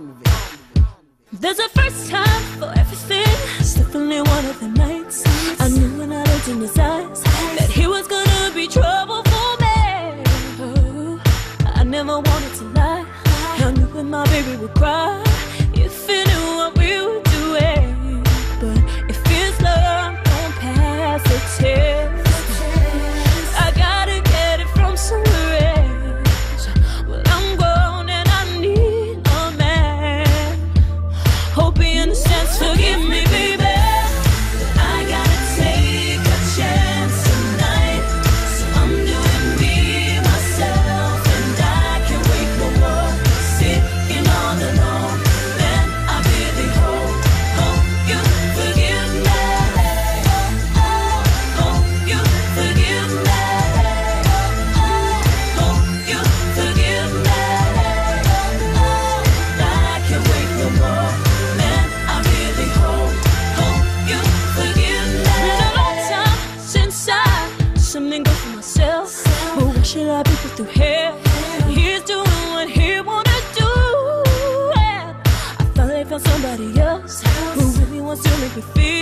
convict. There's a first time for everything. It's definitely one of the nights. I knew when I looked in his eyes that he was gonna be trouble for me. I never wanted to lie. I knew when my baby would cry if he knew what we were doing. Through hell? He's doing what he wanna do. And I finally found somebody else who really wants to make me feel